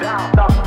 down.